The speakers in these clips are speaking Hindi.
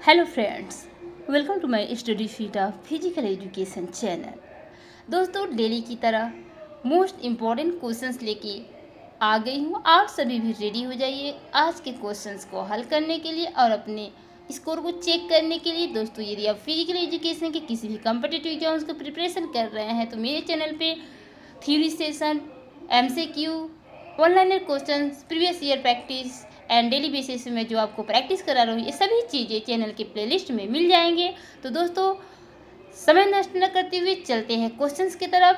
Hello friends welcome to my study sheet of physical education channel दोस्तों डेली की तरह मोस्ट इंपॉर्टेंट क्वेश्चंस लेके आ गई हूँ। आप सभी भी रेडी हो जाइए आज के क्वेश्चंस को हल करने के लिए और अपने स्कोर को चेक करने के लिए। दोस्तों, यदि आप फ़िज़िकल एजुकेशन के किसी भी कम्पिटेटिव एग्ज़ाम्स को प्रिपरेशन कर रहे हैं तो मेरे चैनल पर theory session M C Q online question previous year practice and daily basis में जो आपको प्रैक्टिस करा रहा हूँ, ये सभी चीज़ें चैनल के प्लेलिस्ट में मिल जाएँगे। तो दोस्तों, समय नष्ट न करते हुए चलते हैं क्वेश्चंस की तरफ़।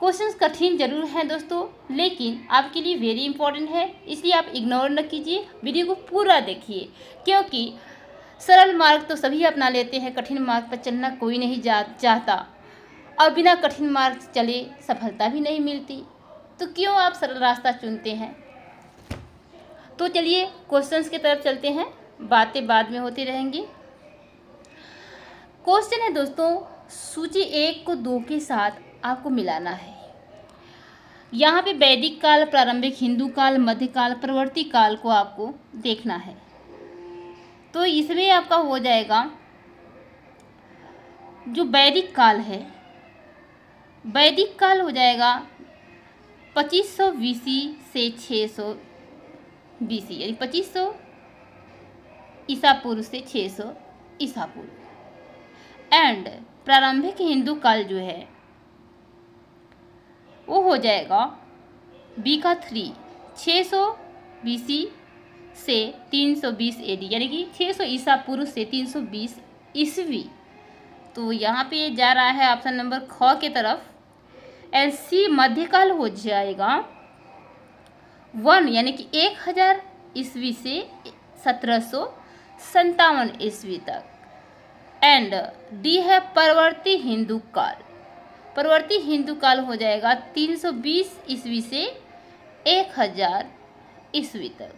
क्वेश्चंस कठिन ज़रूर हैं दोस्तों, लेकिन आपके लिए वेरी इंपॉर्टेंट है। इसलिए आप इग्नोर न कीजिए वीडियो को पूरा देखिए। क्योंकि सरल मार्ग तो सभी अपना लेते हैं, कठिन मार्ग पर चलना कोई नहीं जा, चाहता। और बिना कठिन मार्ग चले सफलता भी नहीं मिलती। तो क्यों आप सरल रास्ता चुनते हैं? तो चलिए क्वेश्चंस की तरफ़ चलते हैं। बातें बाद में होती रहेंगी। क्वेश्चन है दोस्तों, सूची एक को दो के साथ आपको मिलाना है। यहाँ पे वैदिक काल, प्रारंभिक हिंदू काल मध्यकाल प्रवर्ती काल को आपको देखना है। तो इसमें आपका हो जाएगा, जो वैदिक काल है, वैदिक काल हो जाएगा 2500 बीसी से 600 बीसी, यानी पच्चीस सौ ईसा पूर्व से छः सौ ईसा पूर्व एंड प्रारंभिक हिंदू काल जो है, वो हो जाएगा बी का थ्री छः सौ बी सी से तीन सौ बीस ए डी यानी कि छः सौ ईसा पूर्व से तीन सौ बीस ईस्वी। तो यहाँ पे जा रहा है ऑप्शन नंबर ख के तरफ़। एंड सी मध्यकाल हो जाएगा वन, यानी कि एक हज़ार ईस्वी से सत्रह सौ संतावन ईस्वी तक। एंड डी है परवर्ती हिंदू काल। परवर्ती हिंदू काल हो जाएगा तीन सौ बीस ईस्वी से एक हज़ार ईस्वी तक।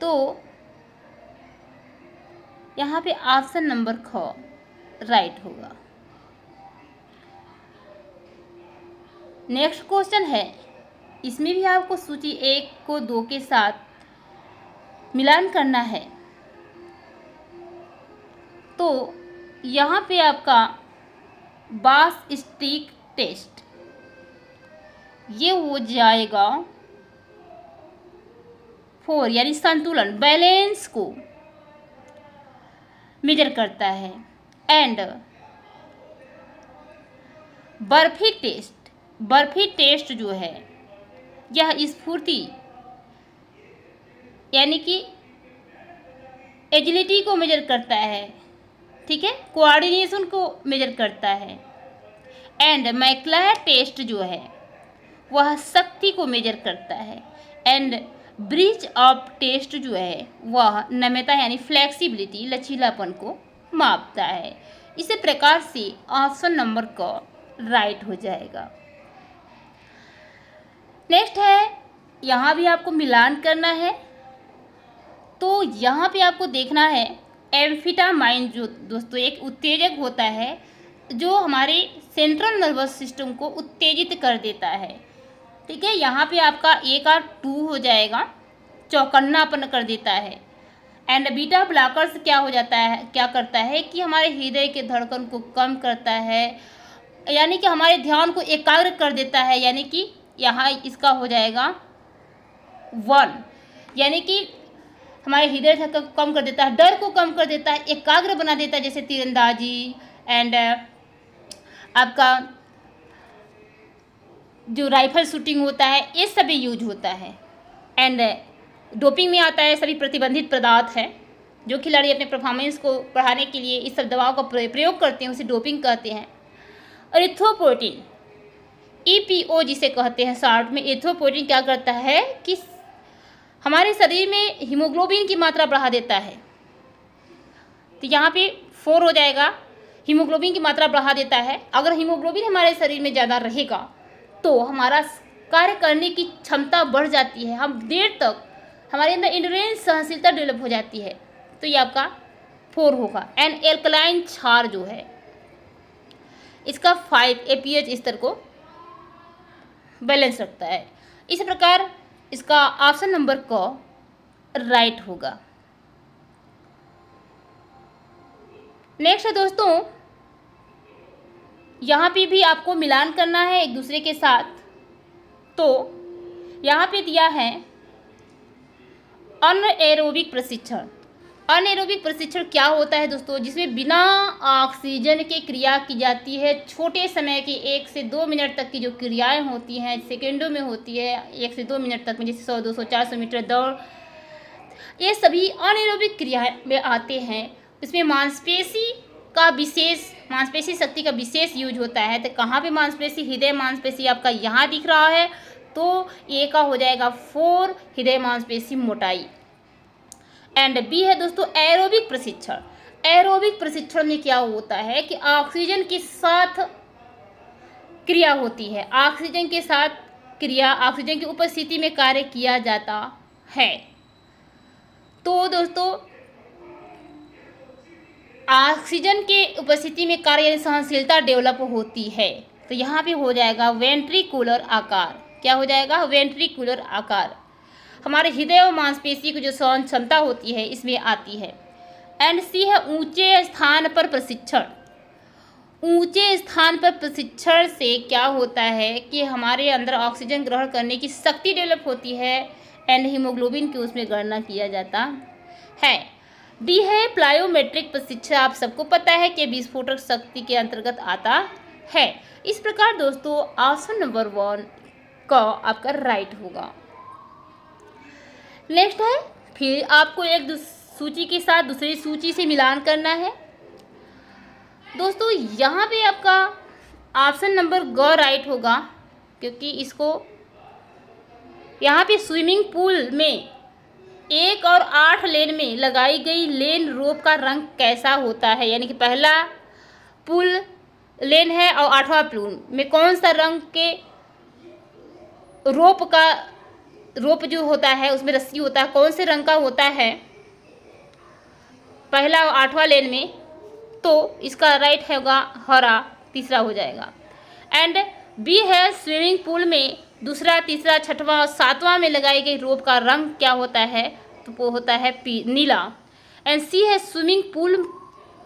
तो यहाँ पे ऑप्शन नंबर ख राइट होगा। नेक्स्ट क्वेश्चन है इसमें भी आपको सूची एक को दो के साथ मिलान करना है। तो यहाँ पे आपका बास स्टिक टेस्ट, ये हो जाएगा फोर, यानी संतुलन, बैलेंस को मेजर करता है। And burpee test burpee test जो है यह स्फूर्ति, यानी कि एजिलिटी को मेजर करता है, ठीक है? कोऑर्डिनेशन को मेजर करता है। एंड मैक्लायर टेस्ट जो है, वह शक्ति को मेजर करता है। एंड ब्रिज ऑफ़ टेस्ट जो है, वह नम्यता, यानी फ्लेक्सिबिलिटी लचीलापन को मापता है। इसी प्रकार से ऑप्शन नंबर का राइट हो जाएगा। नेक्स्ट है, यहाँ भी आपको मिलान करना है। तो यहाँ पे आपको देखना है, एम्फिटामाइन जो दोस्तों एक उत्तेजक होता है, जो हमारे सेंट्रल नर्वस सिस्टम को उत्तेजित कर देता है। ठीक है, यहाँ पे आपका एक आर टू हो जाएगा चौकन्नापन कर देता है। एंड बीटा ब्लॉकर्स क्या हो जाता है, क्या करता है कि हमारे हृदय के धड़कन को कम करता है, यानी कि हमारे ध्यान को एकाग्र कर देता है, यानी कि यहाँ इसका हो जाएगा वन। यानी कि हमारे हृदय धड़कन कम कर देता है, डर को कम कर देता है, एकाग्र बना देता है, जैसे तीरंदाजी एंड आपका जो राइफल शूटिंग होता है, ये सभी यूज़ होता है। एंड डोपिंग में आता है, सभी प्रतिबंधित पदार्थ है, जो खिलाड़ी अपने परफॉर्मेंस को बढ़ाने के लिए इस सब दवाओं का प्रयोग करते हैं, उसे डोपिंग कहते हैं। और इथोप्रोटीन ईपीओ जिसे कहते हैं शॉर्ट में एथोपोइटिन क्या करता है कि हमारे शरीर में हीमोग्लोबिन की मात्रा बढ़ा देता है। तो यहाँ पे फोर हो जाएगा। हीमोग्लोबिन की मात्रा बढ़ा देता है। अगर हीमोग्लोबिन हमारे शरीर में ज़्यादा रहेगा तो हमारा कार्य करने की क्षमता बढ़ जाती है। हम देर तक हमारे अंदर इंडोरेंस सहनशीलता डेवलप हो जाती है। तो ये आपका फोर होगा। एंड एल्कलाइन क्षार जो है, इसका फाइव ए स्तर को बैलेंस रखता है। इस प्रकार इसका ऑप्शन नंबर क राइट होगा। नेक्स्ट है दोस्तों, यहाँ पे भी आपको मिलान करना है एक दूसरे के साथ। तो यहाँ पे दिया है अनएरोबिक प्रशिक्षण। अनएरोबिक प्रशिक्षण क्या होता है दोस्तों? जिसमें बिना ऑक्सीजन के क्रिया की जाती है, छोटे समय की एक से दो मिनट तक की जो क्रियाएँ होती हैं, सेकेंडों में होती है, एक से दो मिनट तक में, जैसे सौ, दो सौ, चार सौ मीटर दौड़, ये सभी अनएरोबिक क्रिया में आते हैं। इसमें मांसपेशी का विशेष, मांसपेशी शक्ति का विशेष यूज़ होता है। तो कहाँ पे मांसपेशी? हृदय मांसपेशी आपका यहाँ दिख रहा है। तो ए का हो जाएगा फोर हृदय मांसपेशी मोटाई। एंड बी है दोस्तों एरोबिक प्रशिक्षण। एरोबिक प्रशिक्षण में क्या होता है कि ऑक्सीजन के साथ क्रिया होती है। ऑक्सीजन के साथ क्रिया ऑक्सीजन की उपस्थिति में कार्य किया जाता है। तो दोस्तों ऑक्सीजन के उपस्थिति में कार्य सहनशीलता डेवलप होती है। तो यहाँ पे हो जाएगा वेंट्रिकुलर आकार। क्या हो जाएगा? वेंट्रिकुलर आकार। हमारे हृदय और मांसपेशी की जो सहन क्षमता होती है, इसमें आती है। एंड सी है ऊँचे स्थान पर प्रशिक्षण। ऊँचे स्थान पर प्रशिक्षण से क्या होता है कि हमारे अंदर ऑक्सीजन ग्रहण करने की शक्ति डेवलप होती है, एंड हीमोग्लोबिन की उसमें गणना किया जाता है। डी है प्लायोमेट्रिक प्रशिक्षण। आप सबको पता है कि विस्फोटक शक्ति के अंतर्गत आता है। इस प्रकार दोस्तों ऑप्शन नंबर वन का आपका राइट होगा। नेक्स्ट है, फिर आपको एक सूची के साथ दूसरी सूची से मिलान करना है। दोस्तों, यहाँ पे आपका ऑप्शन नंबर ग राइट होगा, क्योंकि इसको यहाँ पे स्विमिंग पूल में एक और आठ लेन में लगाई गई लेन रोप का रंग कैसा होता है? यानी कि पहला पुल लेन है और आठवां पुल में कौन सा रंग के रोप का रोप जो होता है, उसमें रस्सी होता है, कौन से रंग का होता है? पहला आठवां लेन में तो इसका राइट होगा, हरा, तीसरा हो जाएगा। एंड बी है स्विमिंग पूल में, दूसरा, तीसरा, छठवां और सातवां में लगाई गई रोप का रंग क्या होता है? तो वो होता है पी, नीला। एंड सी है स्विमिंग पूल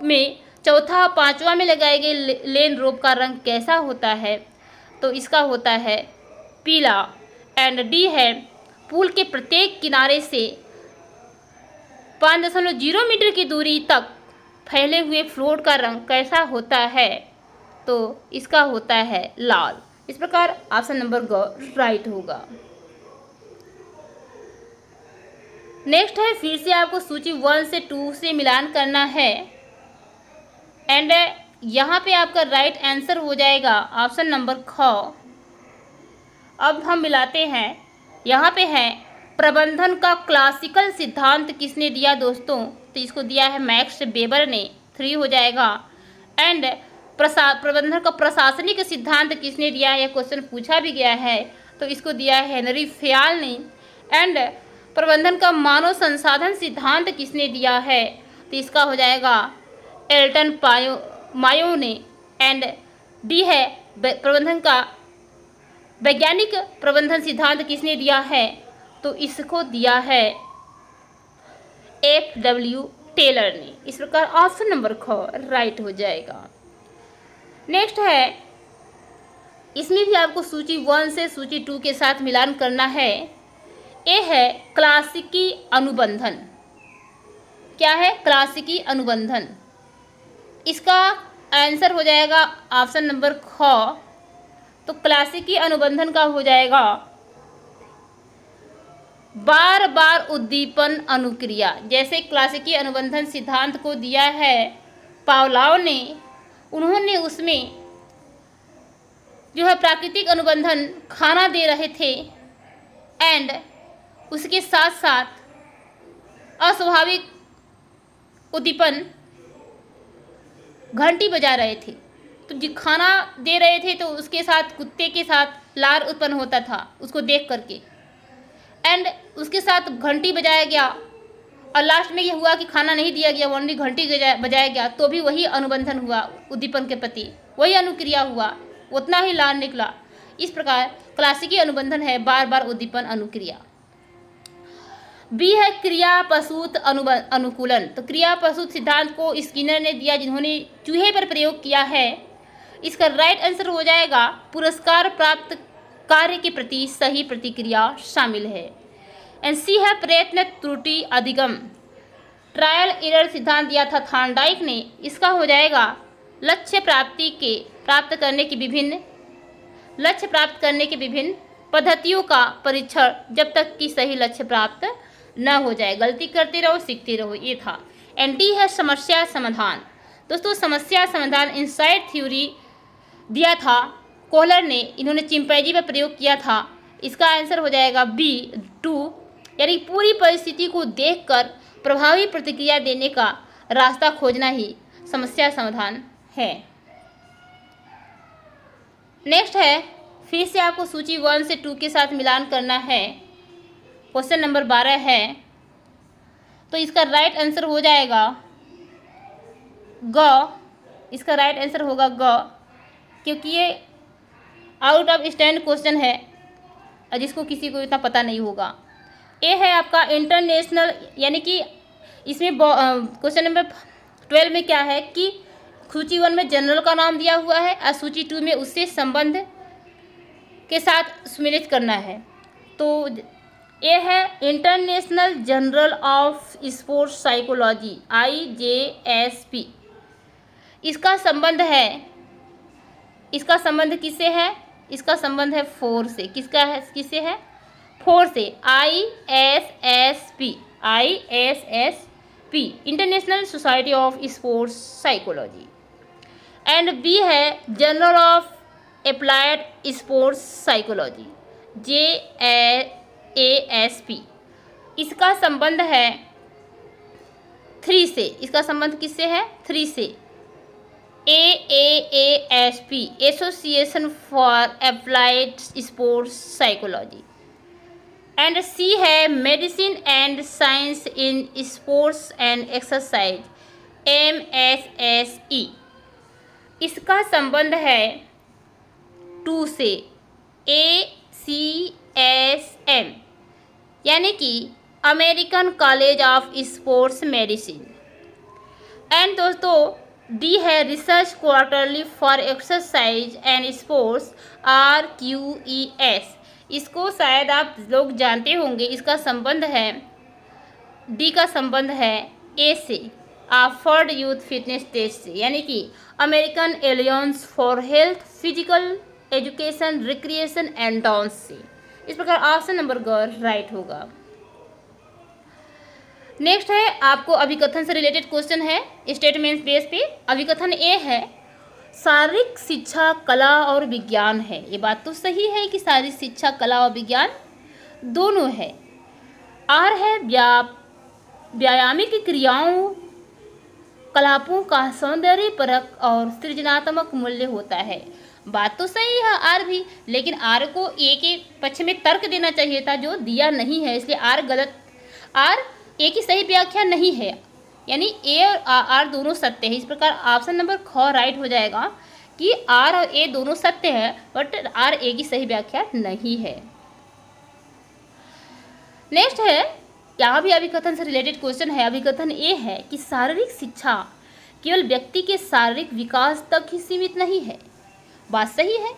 में, चौथा और पांचवा में लगाई गई लेन रोप का रंग कैसा होता है? तो इसका होता है पीला। एंड डी है पुल के प्रत्येक किनारे से पाँच दशमलव ज़ीरो मीटर की दूरी तक फैले हुए फ्लोट का रंग कैसा होता है? तो इसका होता है लाल। इस प्रकार ऑप्शन नंबर ग राइट होगा। नेक्स्ट है, फिर से आपको सूची वन से टू से मिलान करना है। एंड यहाँ पे आपका राइट आंसर हो जाएगा ऑप्शन नंबर ख। अब हम मिलाते हैं यहाँ पे है। प्रबंधन का क्लासिकल सिद्धांत किसने दिया दोस्तों? तो इसको दिया है मैक्स बेबर ने। थ्री हो जाएगा। एंड प्रसा, प्रबंधन का प्रशासनिक सिद्धांत किसने दिया यह क्वेश्चन पूछा भी गया है। तो इसको दिया है हेनरी फ्याल ने। एंड प्रबंधन का मानव संसाधन सिद्धांत किसने दिया है? तो इसका हो जाएगा एल्टन पायो मायो ने। एंड डी है। प्रबंधन का वैज्ञानिक प्रबंधन सिद्धांत किसने दिया है? तो इसको दिया है एफ़ डब्ल्यू टेलर ने। इस प्रकार ऑप्शन नंबर ख राइट हो जाएगा। नेक्स्ट है, इसमें भी आपको सूची वन से सूची टू के साथ मिलान करना है। ए है क्लासिकी अनुबंधन। क्या है क्लासिकी अनुबंधन? इसका आंसर हो जाएगा ऑप्शन नंबर ख। तो क्लासिकी अनुबंधन का हो जाएगा। बार बार उद्दीपन अनुक्रिया, जैसे क्लासिकी अनुबंधन सिद्धांत को दिया है पावलाव ने, उन्होंने उसमें जो है प्राकृतिक अनुबंधन खाना दे रहे थे एंड उसके साथ साथ अस्वाभाविक उद्दीपन घंटी बजा रहे थे। तो जो खाना दे रहे थे तो उसके साथ, कुत्ते के साथ लार उत्पन्न होता था, उसको देख करके। एंड उसके साथ घंटी बजाया गया और लास्ट में ये हुआ कि खाना नहीं दिया गया ओनली घंटी बजाया गया तो भी वही अनुबंधन हुआ, उद्दीपन के प्रति, वही अनुक्रिया हुआ, उतना ही लार निकला। इस प्रकार क्लासिकी अनुबंधन है बार बार उद्दीपन, अनुक्रिया। बी है क्रिया पशुत अनुकूलन। तो क्रिया पशुत सिद्धांत को स्किनर ने दिया, जिन्होंने चूहे पर प्रयोग किया है। इसका राइट आंसर हो जाएगा, पुरस्कार प्राप्त कार्य के प्रति सही प्रतिक्रिया शामिल है। एंड सी है प्रयत्न त्रुटि अधिगम। ट्रायल एरर सिद्धांत दिया था थानडाइक ने। इसका हो जाएगा लक्ष्य प्राप्ति के, प्राप्त करने की विभिन्न, लक्ष्य प्राप्त करने के विभिन्न पद्धतियों का परीक्षण जब तक कि सही लक्ष्य प्राप्त न हो जाए। गलती करते रहो, सीखते रहो, ये था। एंड डी है समस्या समाधान। दोस्तों, समस्या समाधान इनसाइड थ्योरी दिया था। कोहलर ने इन्होंने चिंपैजी पर प्रयोग किया था। इसका आंसर हो जाएगा बी, टू। यानी पूरी परिस्थिति को देखकर प्रभावी प्रतिक्रिया देने का रास्ता खोजना ही समस्या समाधान है। नेक्स्ट है, फिर से आपको सूची वन से टू के साथ मिलान करना है। क्वेश्चन नंबर बारह है। तो इसका राइट आंसर हो जाएगा ग। इसका राइट आंसर होगा ग। क्योंकि ये आउट ऑफ़ स्टैंड क्वेश्चन है, जिसको किसी को इतना पता नहीं होगा। ए है आपका इंटरनेशनल यानी कि इसमें क्वेश्चन नंबर ट्वेल्व में क्या है कि सूची वन में जनरल का नाम दिया हुआ है और सूची टू में उससे संबंध के साथ सुमिलित करना है। तो ये है international journal of sports psychology I J S P इसका संबंध है इसका संबंध किससे है? इसका संबंध है फोर से। किसका है? किससे है? फोर से। I S S P I S S P international society of sports psychology and B है journal of applied sports psychology J A S P इसका संबंध है थ्री से। इसका संबंध किससे है? थ्री से। A A A S P association for applied sports psychology and C है medicine and science in sports and exercise M S S E इसका संबंध है टू से ए सी एस एम यानी कि American college of sports medicine and दोस्तों डी है research quarterly for exercise and sports, R Q E S. इसको शायद आप लोग जानते होंगे, इसका संबंध है, डी का संबंध है ए से आफर्ड यूथ फिटनेस टेस्ट से, यानी कि American alliance for health physical education recreation and dance से। इस प्रकार ऑप्शन नंबर ग राइट होगा। नेक्स्ट है, आपको अभिकथन से रिलेटेड क्वेश्चन है स्टेटमेंट बेस पे। अभिकथन ए है, शारीरिक शिक्षा, कला और विज्ञान है। ये बात तो सही है कि शारीरिक शिक्षा, कला और विज्ञान दोनों है। आर है व्या व्यायामिक क्रियाओं, कलापों का सौंदर्य परक और सृजनात्मक मूल्य होता है। बात तो सही है आर भी, लेकिन आर को ए के पक्ष में तर्क देना चाहिए था, जो दिया नहीं है, इसलिए आर गलत आर ए की सही व्याख्या नहीं है। यानी ए और आर दोनों सत्य है। इस प्रकार ऑप्शन नंबर ख राइट हो जाएगा कि आर और ए दोनों सत्य है बट आर ए की सही व्याख्या नहीं है। नेक्स्ट है, यहाँ भी अभिकथन से रिलेटेड क्वेश्चन है। अभिकथन ए है कि शारीरिक शिक्षा केवल व्यक्ति के शारीरिक विकास तक ही सीमित नहीं है। बात सही है,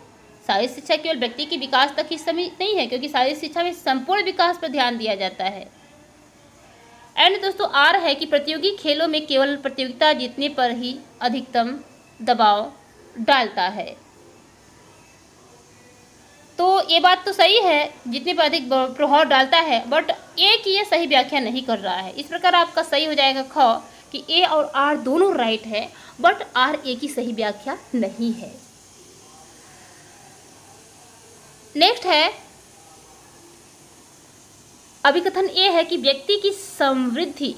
शारीरिक शिक्षा केवल व्यक्ति के विकास तक ही सीमित नहीं है, क्योंकि शारीरिक शिक्षा में संपूर्ण विकास पर ध्यान दिया जाता है। एंड दोस्तों, आर है कि प्रतियोगी खेलों में केवल प्रतियोगिता जीतने पर ही अधिकतम दबाव डालता है। तो ये बात तो सही है, जितने पर अधिक प्रभाव डालता है बट ए की ये सही व्याख्या नहीं कर रहा है। इस प्रकार आपका सही हो जाएगा ख, कि ए और आर दोनों राइट है बट आर ए की सही व्याख्या नहीं है। नेक्स्ट है अभिकथन ये है कि व्यक्ति की समृद्धि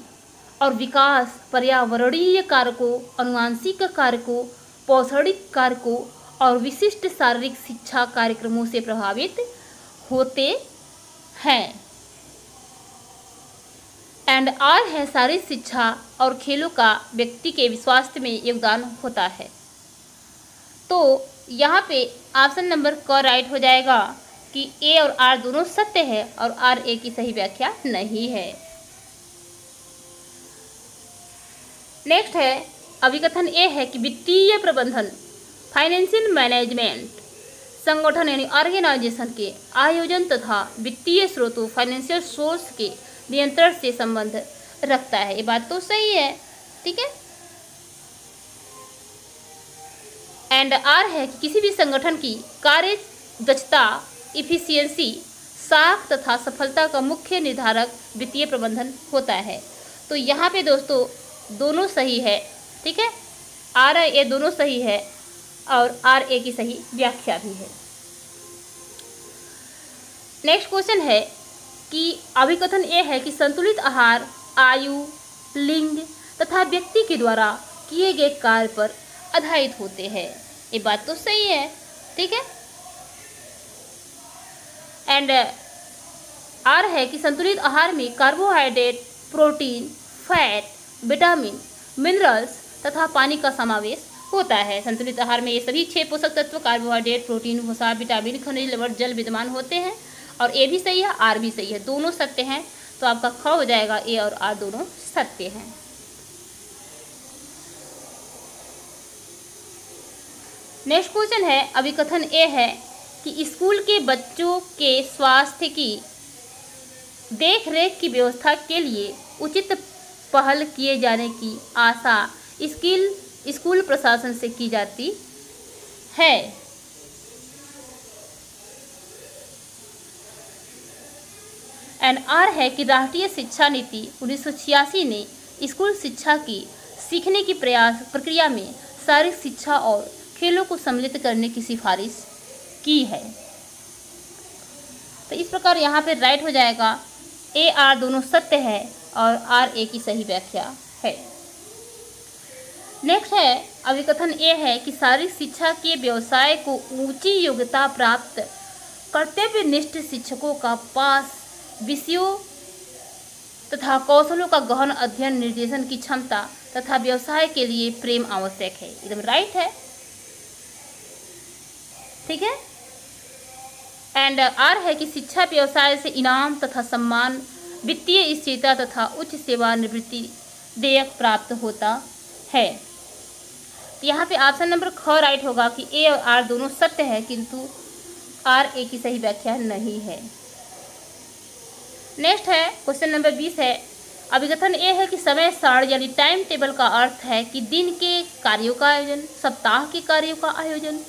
और विकास पर्यावरणीय कारकों अनुवांशिक कारकों पौषणिक कारकों और विशिष्ट शारीरिक शिक्षा कार्यक्रमों से प्रभावित होते हैं। एंड आर है शारीरिक शिक्षा और खेलों का व्यक्ति के स्वास्थ्य में योगदान होता है। तो यहाँ पे ऑप्शन नंबर क राइट हो जाएगा। कि ए और आर दोनों सत्य है और आर ए की सही व्याख्या नहीं है। नेक्स्ट है, अभिकथन ए है कि वित्तीय प्रबंधन फाइनेंशियल मैनेजमेंट संगठन यानी ऑर्गेनाइजेशन के आयोजन तथा वित्तीय स्रोतों फाइनेंशियल सोर्स के नियंत्रण से संबंध रखता है। ये बात तो सही है, ठीक है? एंड आर है कि किसी भी संगठन की कार्य दक्षता इफिशियंसी साख तथा सफलता का मुख्य निर्धारक वित्तीय प्रबंधन होता है। तो यहाँ पे दोस्तों, दोनों सही है, ठीक है? आर ए दोनों सही है और आर ए की सही व्याख्या भी है। नेक्स्ट क्वेश्चन है कि अभिकथन ये है कि संतुलित आहार, आयु, लिंग तथा व्यक्ति के द्वारा किए गए कार्य पर आधारित होते हैं। ये बात तो सही है, ठीक है? एंड आर है कि संतुलित आहार में carbohydrate protein fat vitamin minerals तथा पानी का समावेश होता है। संतुलित आहार में ये सभी छह पोषक तत्व कार्बोहाइड्रेट प्रोटीन वसा विटामिन खनिज लवण जल विद्यमान होते हैं। और ए भी सही है आर भी सही है। दोनों सत्य हैं तो आपका ख हो जाएगा ए और आर दोनों सत्य हैं। नेक्स्ट क्वेश्चन है, अभिकथन ए है कि स्कूल के बच्चों के स्वास्थ्य की देख रेख की व्यवस्था के लिए उचित पहल किए जाने की आशा स्किल, स्कूल प्रशासन से की जाती है। एन आर है कि राष्ट्रीय शिक्षा नीति उन्नीस सौ छियासी ने स्कूल शिक्षा की सीखने की प्रयास, प्रक्रिया में शारीरिक शिक्षा और खेलों को सम्मिलित करने की सिफारिश की है। तो इस प्रकार यहाँ पे राइट हो जाएगा। ए आर दोनों सत्य है और आर ए की सही व्याख्या है। नेक्स्ट है, अभिकथन ए है कि शारीरिक शिक्षा के व्यवसाय को ऊँची योग्यता प्राप्त कर्तव्यनिष्ठ शिक्षकों का पास, विषयों तथा कौशलों का गहन अध्ययन, निर्देशन की क्षमता तथा व्यवसाय के लिए प्रेम आवश्यक है। एकदम राइट है। ठीक है? एंड आर है कि शिक्षा व्यवसाय से इनाम तथा सम्मान, वित्तीय स्थिरता तथा उच्च सेवा निवृत्ति देयक प्राप्त होता है। तो यहाँ पे ऑप्शन नंबर ख राइट होगा कि ए और आर दोनों सत्य है, किंतु आर ए की सही व्याख्या नहीं है। नेक्स्ट है क्वेश्चन नंबर बीस है। अभिकथन ए है कि समय सार यानी टाइम टेबल का अर्थ है कि दिन के कार्यों का आयोजन, सप्ताह के कार्यों का आयोजन,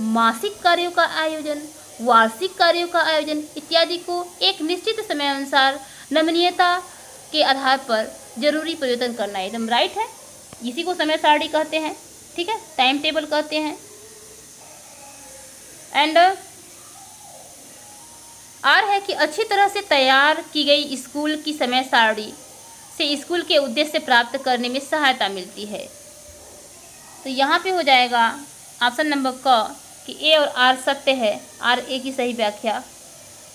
मासिक कार्यों का आयोजन वार्षिक कार्यों का आयोजन इत्यादि को एक निश्चित समय अनुसार नमनीयता के आधार पर ज़रूरी परिवर्तन करना एकदम राइट है। इसी को समय सारणी कहते हैं। ठीक है? टाइम टेबल कहते हैं। एंड आर है कि अच्छी तरह से तैयार की गई स्कूल की समय सारणी से स्कूल के उद्देश्य प्राप्त करने में सहायता मिलती है। तो यहाँ पे हो जाएगा ऑप्शन नंबर क। कि ए और आर सत्य है, आर ए की सही व्याख्या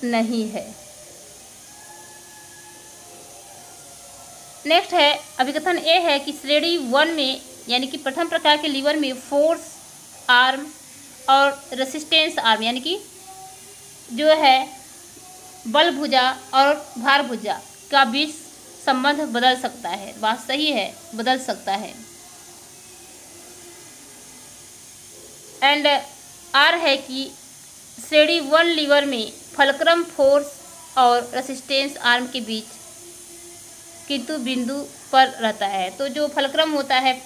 नहीं है। नेक्स्ट है, अभिकथन ए है कि श्रेणी वन में, यानी कि प्रथम प्रकार के लीवर में फोर्स, आर्म और रेसिस्टेंस आर्म, यानी कि जो है बल भुजा और भार भुजा का बीच संबंध बदल सकता है, बात सही है, बदल सकता है। एंड आर है कि श्रेणी वन लीवर में फलक्रम फोर्स और रेसिस्टेंस आर्म के बीच किंतु बिंदु पर रहता है। तो जो फलक्रम होता है,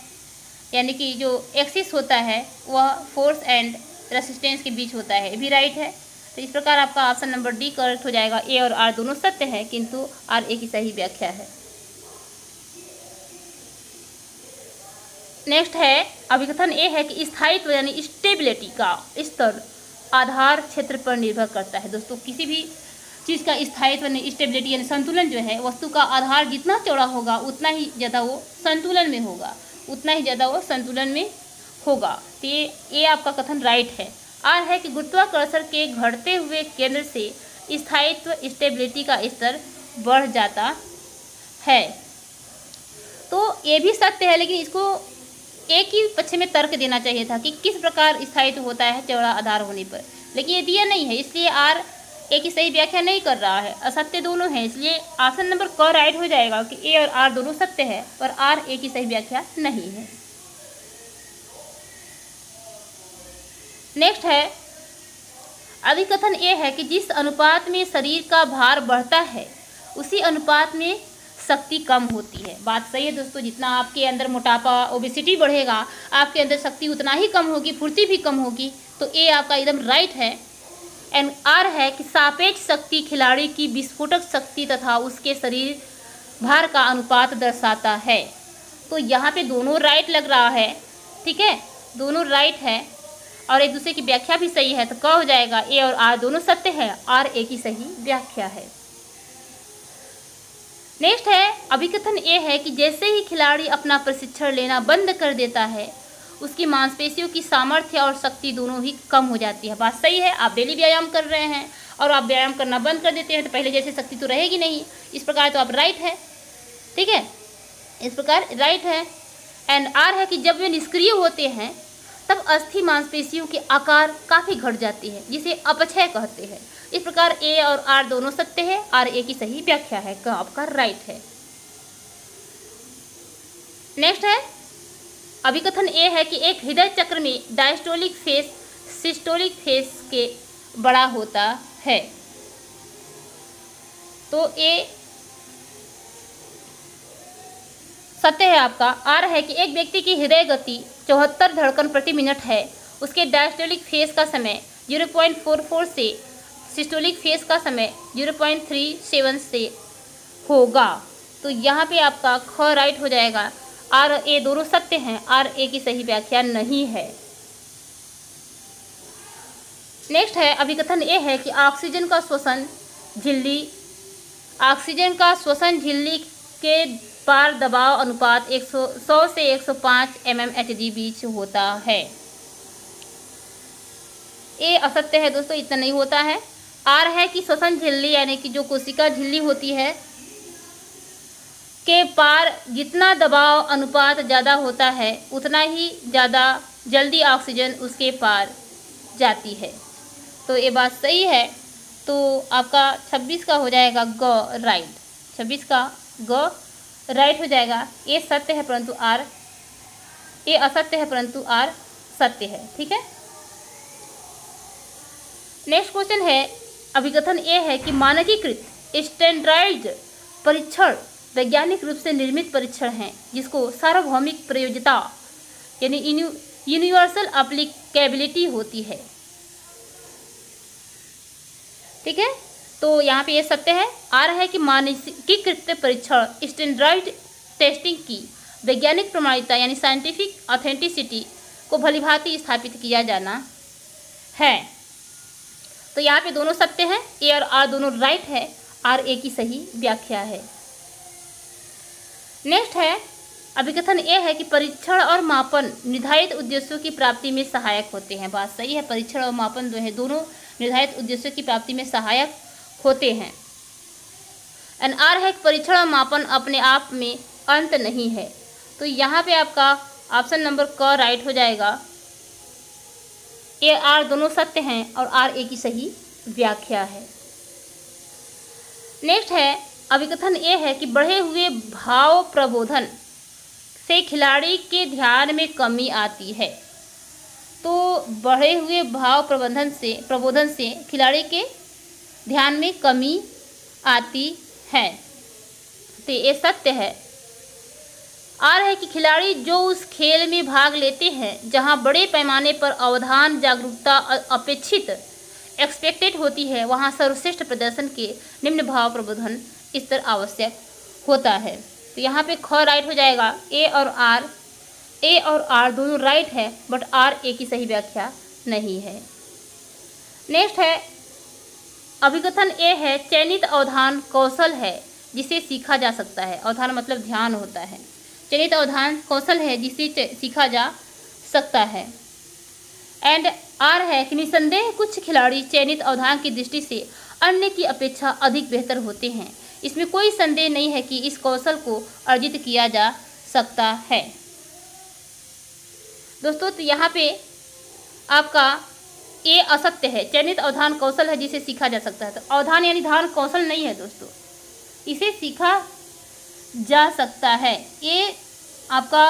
यानी कि जो एक्सिस होता है, वह फोर्स एंड रेसिस्टेंस के बीच होता है। भी राइट है। तो इस प्रकार आपका ऑप्शन नंबर डी करेक्ट हो जाएगा। ए और आर दोनों सत्य है, किंतु आर ए की सही व्याख्या है। नेक्स्ट है, अभिकथन ए है कि स्थायित्व यानी स्टेबिलिटी का स्तर आधार क्षेत्र पर निर्भर करता है। दोस्तों, किसी भी चीज़ का स्थायित्व यानी स्टेबिलिटी यानी संतुलन जो है, वस्तु का आधार जितना चौड़ा होगा, उतना ही ज़्यादा वो संतुलन में होगा, उतना ही ज़्यादा वो संतुलन में होगा। तो ये ये आपका कथन राइट है। आर है कि गुरुत्वाकर्षण के घटते हुए केंद्र से स्थायित्व स्टेबिलिटी का स्तर बढ़ जाता है। तो ये भी सत्य है, लेकिन इसको एक ही पक्ष में तर्क देना चाहिए था कि किस प्रकार स्थायित्व होता है चौड़ा आधार होने पर। लेकिन ये दिया नहीं है, इसलिए आर एक ही सही व्याख्या नहीं कर रहा है। असत्य दोनों हैं, इसलिए ऑप्शन नंबर क राइट हो जाएगा कि ए और आर दोनों सत्य है और आर ए की सही व्याख्या नहीं है। नेक्स्ट है अभिकथन ये है कि जिस अनुपात में शरीर का भार बढ़ता है, उसी अनुपात में शक्ति कम होती है। बात सही है दोस्तों, जितना आपके अंदर मोटापा ओबिसिटी बढ़ेगा, आपके अंदर शक्ति उतना ही कम होगी, फुर्ती भी कम होगी तो ए आपका एकदम राइट है। एंड आर है कि सापेक्ष शक्ति खिलाड़ी की विस्फोटक शक्ति तथा उसके शरीर भार का अनुपात दर्शाता है। तो यहाँ पे दोनों राइट लग रहा है, ठीक है? दोनों राइट है। और एक दूसरे की व्याख्या भी सही है तो क हो जाएगा ए और आर दोनों सत्य है। आर ए की सही व्याख्या है। नेक्स्ट है। अभिकथन ये है कि जैसे ही खिलाड़ी अपना प्रशिक्षण लेना बंद कर देता है, उसकी मांसपेशियों की सामर्थ्य और शक्ति दोनों ही कम हो जाती है। बात सही है, आप डेली व्यायाम कर रहे हैं और आप व्यायाम करना बंद कर देते हैं तो पहले जैसे शक्ति तो रहेगी नहीं। इस प्रकार तो आप राइट है, ठीक है? इस प्रकार राइट है। एंड आर है कि जब वे निष्क्रिय होते हैं तब अस्थि मांसपेशियों के आकार काफ़ी घट जाती है, जिसे अपक्षय कहते हैं। इस प्रकार ए और आर दोनों सत्य है, आर ए की सही व्याख्या है, का आपका राइट है। नेक्स्ट है, अभिकथन ए है कि एक हृदय चक्र में डायस्टोलिक फेस सिस्टोलिक फेस के बड़ा होता है। तो ए सत्य है आपका। आर है कि एक व्यक्ति की हृदय गति चौहत्तर धड़कन प्रति मिनट है। उसके डायस्टोलिक फेस का समय ज़ीरो पॉइंट फोर फोर से सिस्टोलिक फेस का समय ज़ीरो पॉइंट थ्री सेवन से होगा। तो यहाँ पे आपका ख राइट हो जाएगा। आर, ए दोनों सत्य हैं। आर, ए की सही व्याख्या नहीं है। नेक्स्ट है, अभिकथन ये है कि ऑक्सीजन का श्वसन झिल्ली ऑक्सीजन का श्वसन झिल्ली के पार दबाव अनुपात 100 सौ, से 105 सौ डी बीच होता है। ये असत्य है दोस्तों, इतना नहीं होता है। आर है कि श्वसन झिल्ली, यानी कि जो कोशिका झिल्ली होती है, के पार जितना दबाव अनुपात ज़्यादा होता है, उतना ही ज़्यादा जल्दी ऑक्सीजन उसके पार जाती है। तो ये बात सही है तो आपका 26 का हो जाएगा ग राइट। 26 का ग राइट हो जाएगा। ए सत्य है परंतु आर। ए असत्य है परंतु आर सत्य है, ठीक है? नेक्स्ट क्वेश्चन है, अभिकथन ये है कि मानकीकृत स्टैंडर्ड परीक्षण वैज्ञानिक रूप से निर्मित परीक्षण है, जिसको सार्वभौमिक प्रयोजता यानी यूनिवर्सल अप्लीकेबिलिटी होती है। ठीक है? तो यहाँ पे ये सत्य है। आ रहा है कि मानसिकीकृत परीक्षण, स्टैंडर्ड टेस्टिंग की वैज्ञानिक प्रमाणिकता यानी साइंटिफिक ऑथेंटिसिटी को भलीभांति स्थापित किया जाना है। तो यहाँ पे दोनों सत्य हैं, ए और आर दोनों राइट है, आर ए की सही व्याख्या है। नेक्स्ट है, अभिकथन ये है कि परीक्षण और मापन निर्धारित उद्देश्यों की प्राप्ति में सहायक होते हैं। बात सही है, परीक्षण और मापन जो है दोनों निर्धारित उद्देश्यों की प्राप्ति में सहायक होते हैं। एन आर है परीक्षण मापन अपने आप में अंत नहीं है। तो यहाँ पे आपका ऑप्शन नंबर क राइट हो जाएगा। ए, आर दोनों सत्य हैं और आर ए की सही व्याख्या है। नेक्स्ट है, अभिकथन ये है कि बढ़े हुए भाव प्रबोधन से खिलाड़ी के ध्यान में कमी आती है। तो बढ़े हुए भाव प्रबंधन से, प्रबोधन से खिलाड़ी के ध्यान में कमी आती है। तो ये सत्य है। आर है कि खिलाड़ी जो उस खेल में भाग लेते हैं, जहाँ बड़े पैमाने पर अवधान, जागरूकता अपेक्षित एक्सपेक्टेड होती है, वहाँ सर्वश्रेष्ठ प्रदर्शन के निम्न भाव प्रबोधन स्तर आवश्यक होता है। तो यहाँ पे ख राइट हो जाएगा ए और आर ए और आर दोनों राइट है बट आर ए की सही व्याख्या नहीं है। नेक्स्ट है अभिकथन ए है, चयनित अवधान कौशल है, जिसे सीखा जा सकता है। अवधान मतलब ध्यान होता है। चयनित अवधान कौशल है, जिसे सीखा जा सकता है। एंड आर है कि निसंदेह कुछ खिलाड़ी चयनित अवधान की दृष्टि से अन्य की अपेक्षा अधिक बेहतर होते हैं। इसमें कोई संदेह नहीं है कि इस कौशल को अर्जित किया जा सकता है। दोस्तों तो यहाँ पे आपका ए असत्य है। चयनित अवधान कौशल है जिसे सीखा जा सकता है। तो अवधान यानी धान कौशल नहीं है दोस्तों। इसे सीखा जा सकता है। ये आपका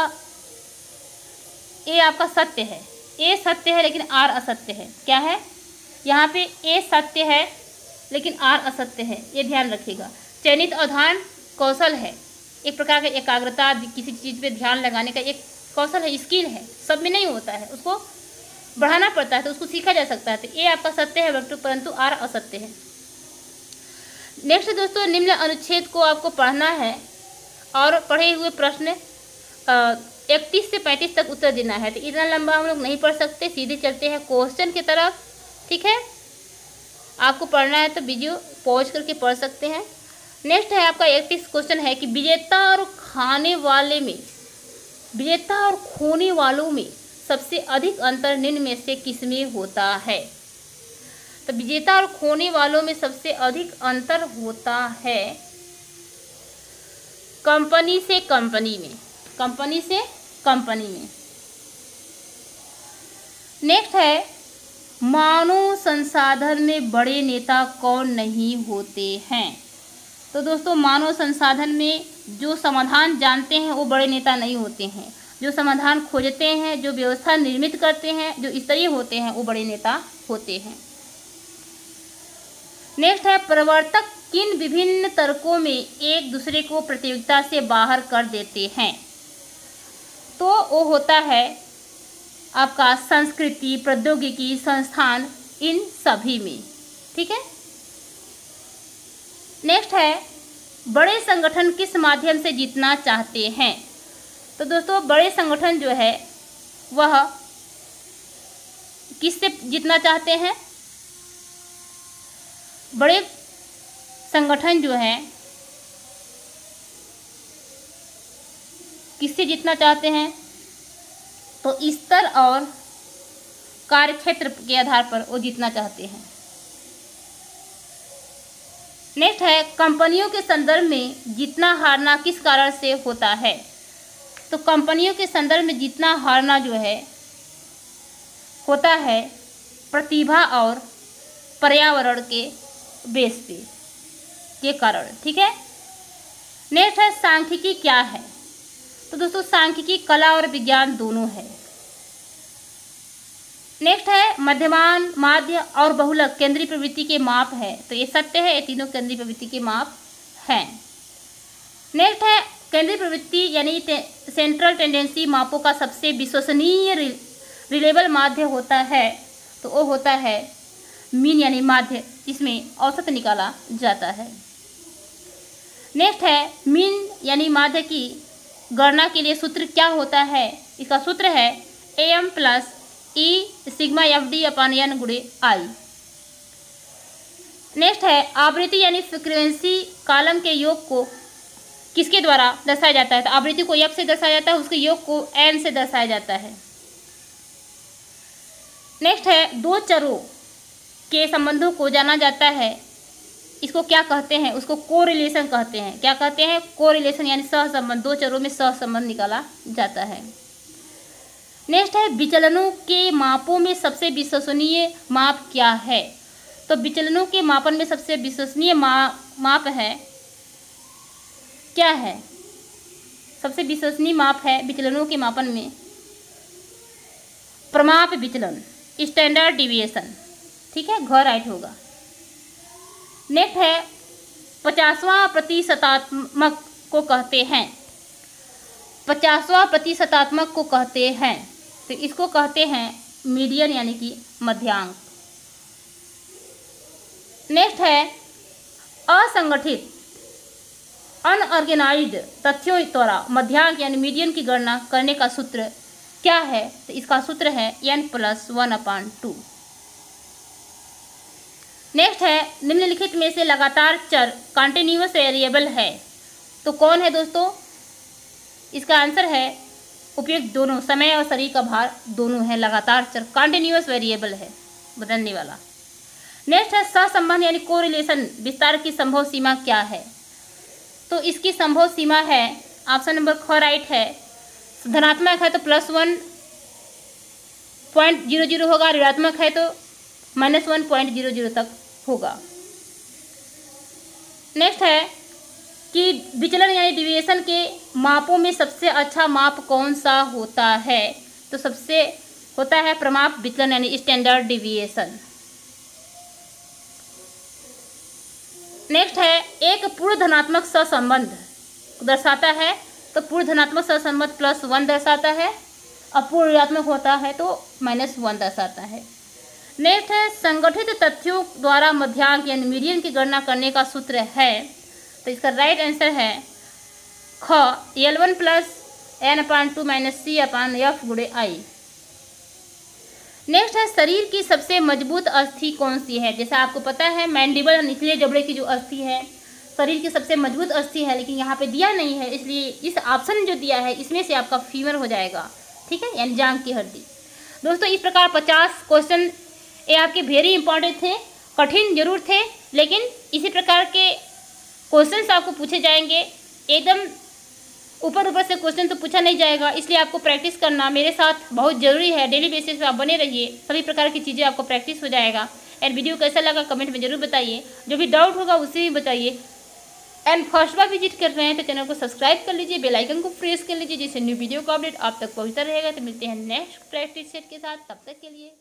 ए आपका सत्य है। ए सत्य है लेकिन आर असत्य है। क्या है? यहाँ पे ए सत्य है लेकिन आर असत्य है। ये ध्यान रखिएगा। चयनित अवधान कौशल है। एक प्रकार का एकाग्रता, किसी चीज़ पे ध्यान लगाने का एक कौशल है। स्किल है। सब में नहीं होता है। उसको बढ़ाना पड़ता है तो उसको सीखा जा सकता है। तो ये आपका सत्य है वक्तु परंतु आर असत्य है। नेक्स्ट दोस्तों, निम्न अनुच्छेद को आपको पढ़ना है और पढ़े हुए प्रश्न इकतीस से पैंतीस तक उत्तर देना है। तो इतना लंबा हम लोग नहीं पढ़ सकते, सीधे चलते हैं क्वेश्चन की तरफ़, ठीक है? आपको पढ़ना है तो वीडियो पॉज करके पढ़ सकते हैं। नेक्स्ट है आपका इकतीस क्वेश्चन है कि विजेता और खाने वाले में, विजेता और खोने वालों में सबसे अधिक अंतर निम्न में से किसमें होता है? तो विजेता और खोने वालों में सबसे अधिक अंतर होता है कंपनी से कंपनी में। कंपनी से कंपनी में। नेक्स्ट है, मानव संसाधन में बड़े नेता कौन नहीं होते हैं? तो दोस्तों, मानव संसाधन में जो समाधान जानते हैं, वो बड़े नेता नहीं होते हैं। जो समाधान खोजते हैं, जो व्यवस्था निर्मित करते हैं, जो स्तरीय होते हैं, वो बड़े नेता होते हैं। नेक्स्ट है, प्रवर्तक किन विभिन्न तर्कों में एक दूसरे को प्रतियोगिता से बाहर कर देते हैं? तो वो होता है, आपका संस्कृति, प्रौद्योगिकी, संस्थान, इन सभी में। ठीक है? नेक्स्ट है, बड़े संगठन किस माध्यम से जीतना चाहते हैं? तो दोस्तों, बड़े संगठन जो है, वह किससे जीतना चाहते हैं? बड़े संगठन जो है, किससे जीतना चाहते हैं? तो स्तर और कार्यक्षेत्र के आधार पर वो जीतना चाहते हैं। नेक्स्ट है, कंपनियों के संदर्भ में जीतना हारना किस कारण से होता है? तो कंपनियों के संदर्भ में जितना हारना जो है, होता है प्रतिभा और पर्यावरण के बेस पे, के कारण, ठीक है? नेक्स्ट है सांख्यिकी क्या है? तो दोस्तों, सांख्यिकी कला और विज्ञान दोनों है। नेक्स्ट है मध्यमान, माध्य और बहुलक, केंद्रीय प्रवृत्ति के माप है। तो ये सत्य है, ये तीनों केंद्रीय प्रवृत्ति के माप हैं। नेक्स्ट है केंद्रीय प्रवृत्ति यानी सेंट्रल टेंडेंसी मापों का सबसे विश्वसनीय रिलेबल माध्य होता है तो वो होता है मीन यानी माध्य, जिसमें औसत निकाला जाता है। नेक्स्ट है मीन यानी माध्य की गणना के लिए सूत्र क्या होता है? इसका सूत्र है A M plus E sigma F D upon N गुड़े आई नेक्स्ट है आवृत्ति यानी फ्रिक्वेंसी कालम के योग को किसके द्वारा दर्शाया जाता है? तो आवृत्ति को एफ़ से दर्शाया जाता है उसके योग को एन से दर्शाया जाता है। नेक्स्ट है दो चरों के संबंधों को जाना जाता है। इसको क्या कहते हैं? उसको को रिलेशन कहते हैं। क्या कहते हैं? को रिलेशन यानी सह संबंध दो चरों में सह संबंध निकाला जाता है। नेक्स्ट है विचलनों के मापों में सबसे विश्वसनीय माप क्या है? तो विचलनों के मापन में सबसे विश्वसनीय मा, माप है क्या है? सबसे विश्वसनीय माप है विचलनों के मापन में। प्रमाप विचलन स्टैंडर्ड डिविएशन ठीक है? घर राइट होगा। नेक्स्ट है पचासवां प्रतिशतात्मक को कहते हैं। पचासवां प्रतिशतात्मक को कहते हैं। तो इसको कहते हैं मीडियन यानी कि मध्यांक। नेक्स्ट है असंगठित। अनऑर्गेनाइज्ड तथ्यों द्वारा मध्यांक यानी मीडियन की गणना करने का सूत्र क्या है? तो इसका सूत्र है N plus one upon two next है, निम्नलिखित में से लगातार चर कॉन्टिन्यूस वेरिएबल है। तो कौन है दोस्तों? इसका आंसर है उपयुक्त दोनों, समय और शरीर का भार दोनों है। लगातार चर कॉन्टिन्यूस वेरिएबल है, बदलने वाला। नेक्स्ट है, सहसंबंध यानी को रिलेशन विस्तार की संभव सीमा क्या है? तो इसकी संभव सीमा है। ऑप्शन नंबर ख राइट है। धनात्मक है तो plus one point zero zero होगा। ऋणात्मक है तो minus one point zero zero तक होगा। नेक्स्ट है कि विचलन यानी डिविएशन के मापों में सबसे अच्छा माप कौन सा होता है? तो सबसे होता है प्रमाप विचलन यानी स्टैंडर्ड डिविएशन नेक्स्ट है, एक पूर्ण धनात्मक सहसंबंध दर्शाता है तो पूर्ण धनात्मक सहसंबंध प्लस वन दर्शाता है अपूर्ण होता है तो माइनस वन दर्शाता है। नेक्स्ट है, संगठित तथ्यों द्वारा मध्यांक यानी मीडियन की गणना करने का सूत्र है तो इसका राइट आंसर है, ख L one plus N upon two minus C upon F गुड़े आई नेक्स्ट है, शरीर की सबसे मज़बूत अस्थि कौन सी है? जैसा आपको पता है मैंडिबल और निचले जबड़े की जो अस्थि है, शरीर की सबसे मज़बूत अस्थि है, लेकिन यहाँ पे दिया नहीं है, इसलिए इस ऑप्शन जो दिया है, इसमें से आपका फीवर हो जाएगा। ठीक है? यानी जांग की हड्डी। दोस्तों, इस प्रकार पचास क्वेश्चन ये आपके वेरी इंपॉर्टेंट थे, कठिन ज़रूर थे, लेकिन इसी प्रकार के क्वेश्चंस आपको पूछे जाएँगे, एकदम ऊपर ऊपर से क्वेश्चन तो पूछा नहीं जाएगा, इसलिए आपको प्रैक्टिस करना मेरे साथ बहुत ज़रूरी है। डेली बेसिस पे आप बने रहिए, सभी प्रकार की चीज़ें आपको प्रैक्टिस हो जाएगा। एंड वीडियो कैसा लगा कमेंट में ज़रूर बताइए। जो भी डाउट होगा उसे भी बताइए। एंड फ़र्स्ट बार विज़िट कर रहे हैं तो चैनल को सब्सक्राइब कर लीजिए बेल आइकन को प्रेस कर लीजिए, जिससे न्यू वीडियो का अपडेट आप तक पहुँचता रहेगा। तो मिलते हैं नेक्स्ट प्रैक्टिस सेट के साथ। तब तक के लिए